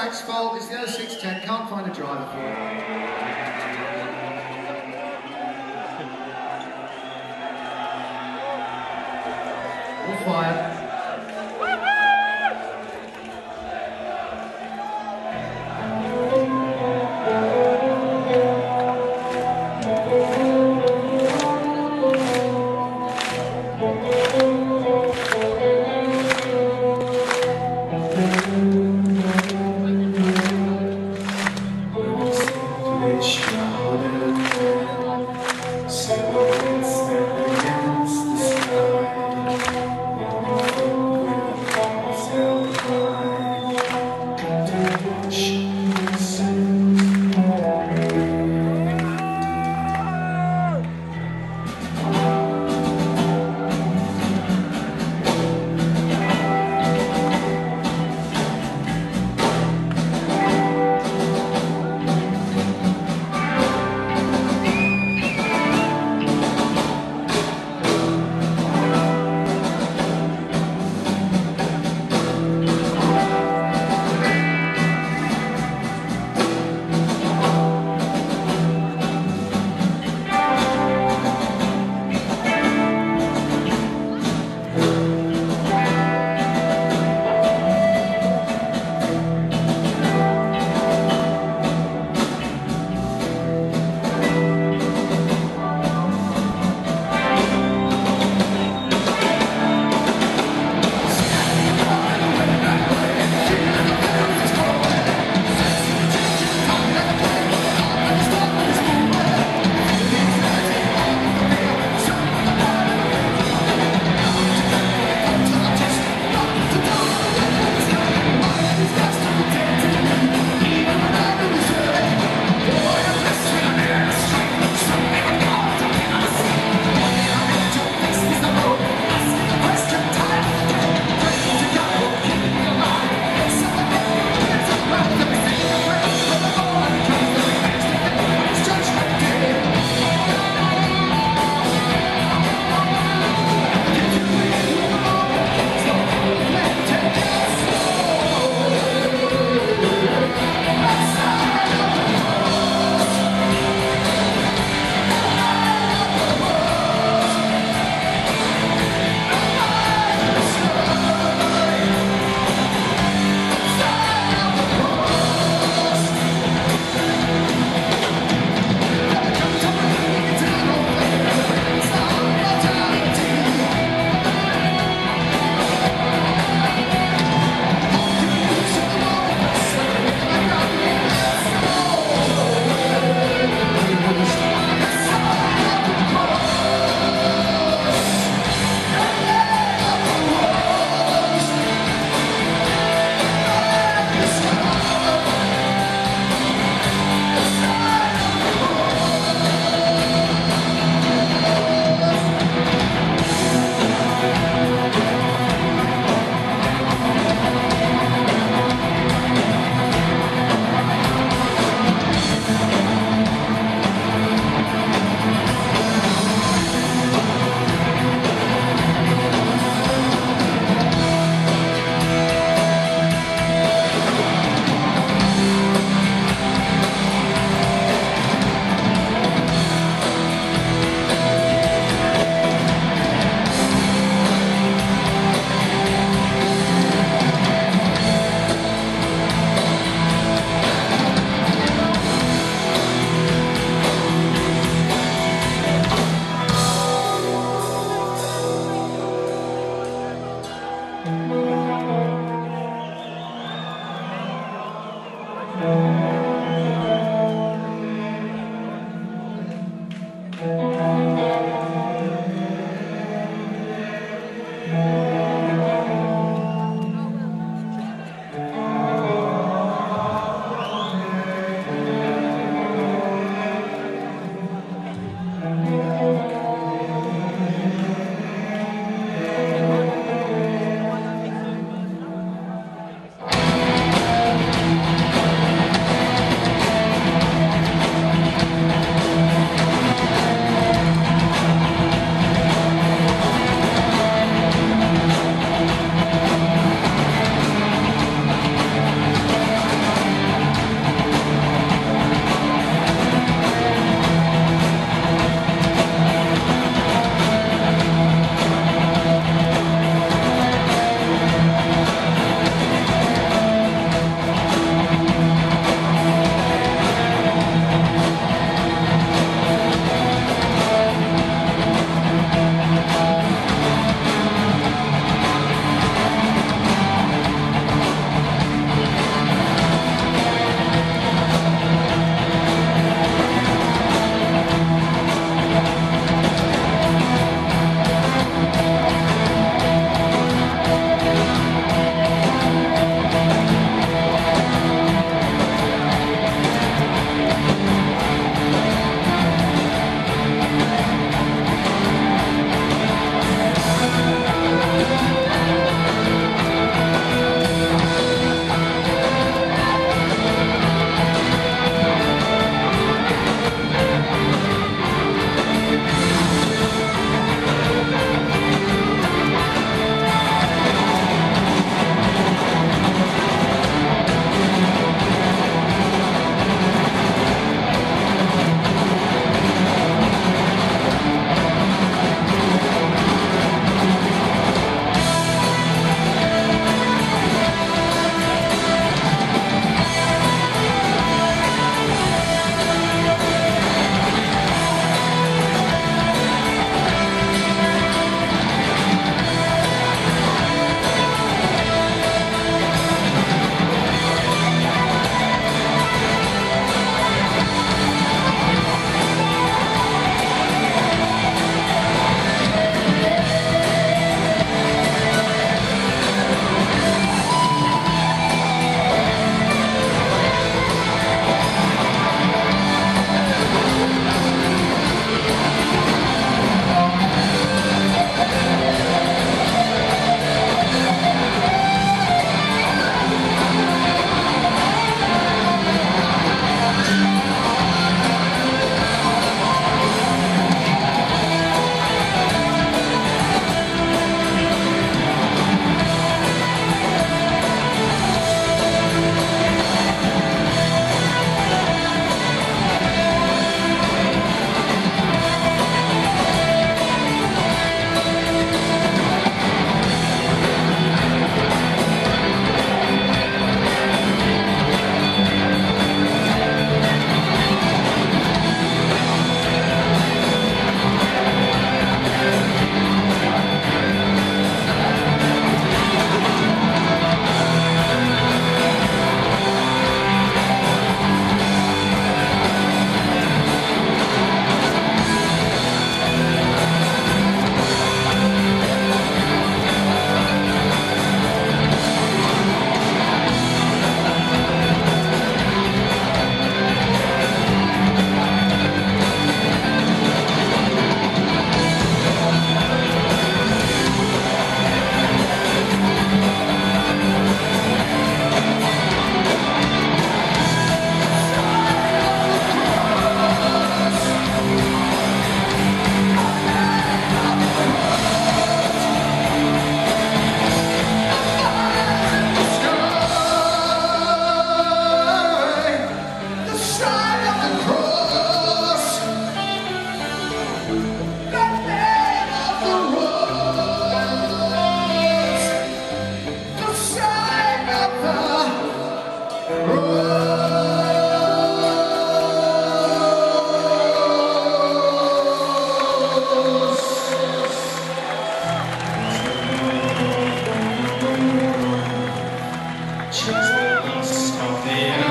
Track's fault. It's the 0610. Can't find a driver for it. Just the beast of the.